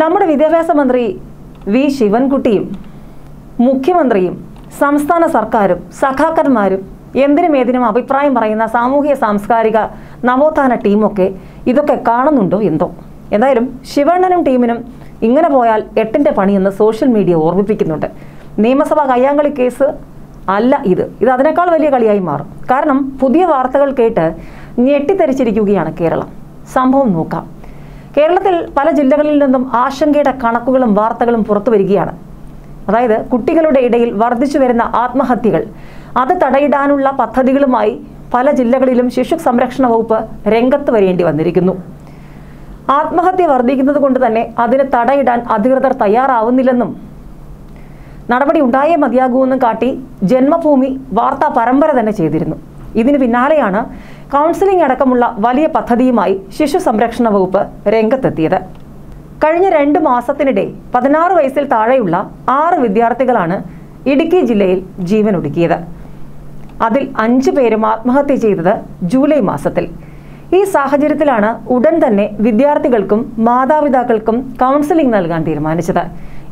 നമ്മുടെ വിദ്യാഭ്യാസ മന്ത്രി വി ശിവൻകുട്ടിയും മുഖ്യമന്ത്രിയും സംസ്ഥാന സർക്കാരും സഖാക്കന്മാരും എന്തിനും ഏതിനും അഭിപ്രായം പറയുന്ന സാമൂഹിക സാംസ്കാരിക നവോത്ഥാന ടീമൊക്കെ ഇതൊക്കെ കാണുന്നുണ്ടോ എന്തോ? എന്തായാലും ശിവണ്ണനും ടീമിനും ഇങ്ങനെ പോയാൽ എട്ടിന്റെ പണിയെന്ന് സോഷ്യൽ മീഡിയ ഓർമ്മിപ്പിക്കുന്നുണ്ട്. നിയമസഭാ കയ്യാങ്കളി കേസ് അല്ല ഇത്. ഇത് അതിനേക്കാൾ വലിയ കളിയായി മാറും. കാരണം പുതിയ വാർത്തകൾ കേട്ട് ഞെട്ടിത്തെരിച്ചിരിക്കുകയാണ് കേരളം. സംഭവം നോക്കാം. കേരളത്തിൽ പല ജില്ലകളിൽ നിന്നും ആശങ്കയുടെ കണക്കുകളും വാർത്തകളും പുറത്തു വരികയാണ് അതായത് കുട്ടികളുടെ ഇടയിൽ വർദ്ധിച്ചു വരുന്ന ആത്മഹത്യകൾ അത് തടയിടാനുള്ള പദ്ധതികളുമായി പല ജില്ലകളിലും ശിശു സംരക്ഷണ വകുപ്പ് രംഗത്ത് വരേണ്ടി വന്നിരിക്കുന്നു. ആത്മഹത്യ വർദ്ധിക്കുന്നത് കൊണ്ട് തന്നെ അതിന് തടയിടാൻ അധികൃതർ തയ്യാറാവുന്നില്ലെന്നും നടപടി ഉണ്ടായേ മതിയാകൂ എന്നും കാട്ടി ജന്മഭൂമി വാർത്താ പരമ്പര തന്നെ ചെയ്തിരുന്നു. ഇതിന് പിന്നാലെയാണ് കൗൺസിലിംഗ് അടക്കമുള്ള വലിയ പദ്ധതിയുമായി ശിശു സംരക്ഷണ വകുപ്പ് രംഗത്തെത്തിയത്. കഴിഞ്ഞ രണ്ട് മാസത്തിനിടെ പതിനാറ് വയസ്സിൽ താഴെയുള്ള ആറ് വിദ്യാർത്ഥികളാണ് ഇടുക്കി ജില്ലയിൽ ജീവനൊടുക്കിയത്. അതിൽ അഞ്ചു പേരും ആത്മഹത്യ ചെയ്തത് ജൂലൈ മാസത്തിൽ. ഈ സാഹചര്യത്തിലാണ് ഉടൻ തന്നെ വിദ്യാർത്ഥികൾക്കും മാതാപിതാക്കൾക്കും കൗൺസിലിംഗ് നൽകാൻ തീരുമാനിച്ചത്.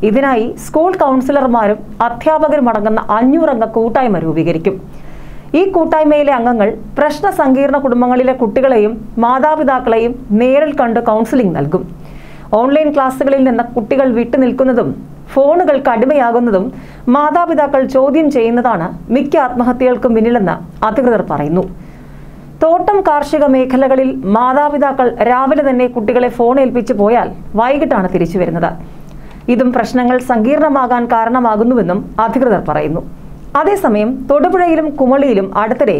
ഇതിനായി സ്കൂൾ കൗൺസിലർമാരും അധ്യാപകരും അടങ്ങുന്ന അഞ്ഞൂറംഗ കൂട്ടായ്മ രൂപീകരിക്കും. ഈ കൂട്ടായ്മയിലെ അംഗങ്ങൾ പ്രശ്ന സങ്കീർണ കുടുംബങ്ങളിലെ കുട്ടികളെയും മാതാപിതാക്കളെയും നേരിൽ കണ്ട് കൗൺസിലിംഗ് നൽകും. ഓൺലൈൻ ക്ലാസ്സുകളിൽ നിന്ന് കുട്ടികൾ വിട്ടുനിൽക്കുന്നതും ഫോണുകൾക്ക് അടിമയാകുന്നതും മാതാപിതാക്കൾ ചോദ്യം ചെയ്യുന്നതാണ് മിക്ക ആത്മഹത്യകൾക്കും പിന്നിലെന്ന് അധികൃതർ പറയുന്നു. തോട്ടം കാർഷിക മേഖലകളിൽ മാതാപിതാക്കൾ രാവിലെ തന്നെ കുട്ടികളെ ഫോൺ ഏൽപ്പിച്ചു പോയാൽ വൈകിട്ടാണ് തിരിച്ചു വരുന്നത്. ഇതും പ്രശ്നങ്ങൾ സങ്കീർണമാകാൻ കാരണമാകുന്നുവെന്നും അധികൃതർ പറയുന്നു. അതേസമയം തൊടുപുഴയിലും കുമളിയിലും അടുത്തിടെ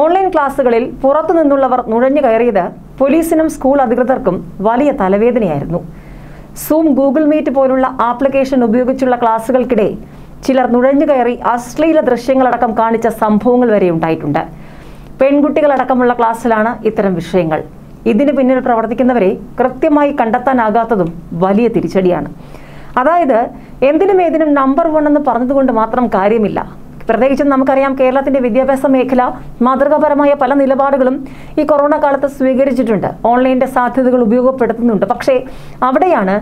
ഓൺലൈൻ ക്ലാസുകളിൽ പുറത്തുനിന്നുള്ളവർ നുഴഞ്ഞു കയറിയത് പോലീസിനും സ്കൂൾ അധികൃതർക്കും വലിയ തലവേദനയായിരുന്നു. സൂം ഗൂഗിൾ മീറ്റ് പോലുള്ള ആപ്ലിക്കേഷൻ ഉപയോഗിച്ചുള്ള ക്ലാസുകൾക്കിടെ ചിലർ നുഴഞ്ഞു കയറി അശ്ലീല ദൃശ്യങ്ങളടക്കം കാണിച്ച സംഭവങ്ങൾ വരെ ഉണ്ടായിട്ടുണ്ട്. പെൺകുട്ടികളടക്കമുള്ള ക്ലാസ്സിലാണ് ഇത്തരം വിഷയങ്ങൾ. ഇതിന് പിന്നിൽ പ്രവർത്തിക്കുന്നവരെ കൃത്യമായി കണ്ടെത്താനാകാത്തതും വലിയ തിരിച്ചടിയാണ്. അതായത് എന്തിനും ഏതിനും നമ്പർ വൺ എന്ന് പറഞ്ഞതുകൊണ്ട് മാത്രം കാര്യമില്ല. പ്രത്യേകിച്ചും നമുക്കറിയാം കേരളത്തിന്റെ വിദ്യാഭ്യാസ മേഖല മാതൃകാപരമായ പല നിലപാടുകളും ഈ കൊറോണ കാലത്ത് സ്വീകരിച്ചിട്ടുണ്ട്. ഓൺലൈന്റെ സാധ്യതകൾ ഉപയോഗപ്പെടുത്തുന്നുണ്ട്. പക്ഷേ അവിടെയാണ്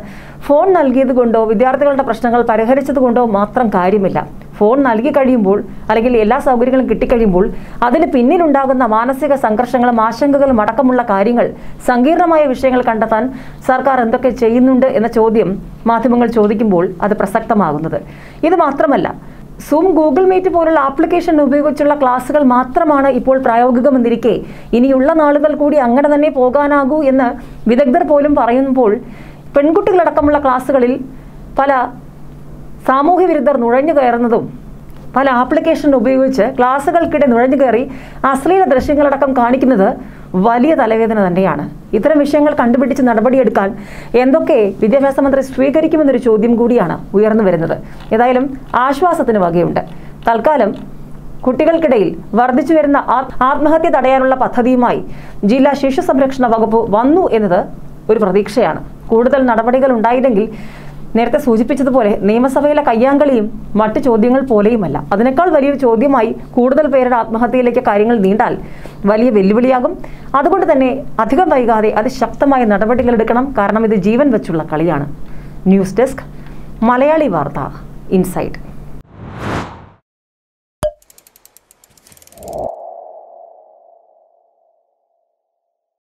ഫോൺ നൽകിയത് കൊണ്ടോ വിദ്യാർത്ഥികളുടെ പ്രശ്നങ്ങൾ പരിഹരിച്ചത് കൊണ്ടോ മാത്രം കാര്യമില്ല. ഫോൺ നൽകി കഴിയുമ്പോൾ അല്ലെങ്കിൽ എല്ലാ സൗകര്യങ്ങളും കിട്ടിക്കഴിയുമ്പോൾ അതിന് പിന്നിലുണ്ടാകുന്ന മാനസിക സംഘർഷങ്ങളും ആശങ്കകളും അടക്കമുള്ള കാര്യങ്ങൾ സങ്കീർണമായ വിഷയങ്ങൾ കണ്ടെത്താൻ സർക്കാർ എന്തൊക്കെ ചെയ്യുന്നുണ്ട് എന്ന ചോദ്യം മാധ്യമങ്ങൾ ചോദിക്കുമ്പോൾ അത് പ്രസക്തമാകുന്നത്. ഇത് മാത്രമല്ല സൂം ഗൂഗിൾ മീറ്റ് പോലുള്ള ആപ്ലിക്കേഷൻ ഉപയോഗിച്ചുള്ള ക്ലാസ്സുകൾ മാത്രമാണ് ഇപ്പോൾ പ്രായോഗികമെന്നിരിക്കെ. ഇനിയുള്ള നാളുകൾ കൂടി അങ്ങനെ തന്നെ പോകാനാകൂ എന്ന് വിദഗ്ധർ പോലും പറയുമ്പോൾ പെൺകുട്ടികളടക്കമുള്ള ക്ലാസ്സുകളിൽ പല സാമൂഹ്യ വിരുദ്ധർ നുഴഞ്ഞു കയറുന്നതും പല ആപ്ലിക്കേഷൻ ഉപയോഗിച്ച് ക്ലാസ്സുകൾക്കിടെ നുഴഞ്ഞു കയറി അശ്ലീല ദൃശ്യങ്ങളടക്കം കാണിക്കുന്നത് വലിയ തലവേദന തന്നെയാണ്. ഇത്തരം വിഷയങ്ങൾ കണ്ടുപിടിച്ച് നടപടിയെടുക്കാൻ എന്തൊക്കെ വിദ്യാഭ്യാസ മന്ത്രി സ്വീകരിക്കുമെന്നൊരു ചോദ്യം കൂടിയാണ് ഉയർന്നു വരുന്നത്. ഏതായാലും ആശ്വാസത്തിന് വകയുണ്ട്. തൽക്കാലം കുട്ടികൾക്കിടയിൽ വർദ്ധിച്ചു വരുന്ന ആത്മഹത്യ തടയാനുള്ള പദ്ധതിയുമായി ജില്ലാ ശിശു സംരക്ഷണ വകുപ്പ് വന്നു എന്നത് ഒരു പ്രതീക്ഷയാണ്. കൂടുതൽ നടപടികൾ ഉണ്ടായില്ലെങ്കിൽ നേരത്തെ സൂചിപ്പിച്ചതുപോലെ നിയമസഭയിലെ കയ്യാങ്കളിയും മറ്റു ചോദ്യങ്ങൾ പോലെയുമല്ല. അതിനേക്കാൾ വലിയൊരു ചോദ്യമായി കൂടുതൽ പേരുടെ ആത്മഹത്യയിലേക്ക് കാര്യങ്ങൾ നീണ്ടാൽ വലിയ വെല്ലുവിളിയാകും. അതുകൊണ്ട് തന്നെ അധികം വൈകാതെ അതിശക്തമായ നടപടികൾ എടുക്കണം. കാരണം ഇത് ജീവൻ വെച്ചുള്ള കളിയാണ്. ന്യൂസ് ഡെസ്ക് മലയാളി വാർത്ത ഇൻസൈറ്റ്.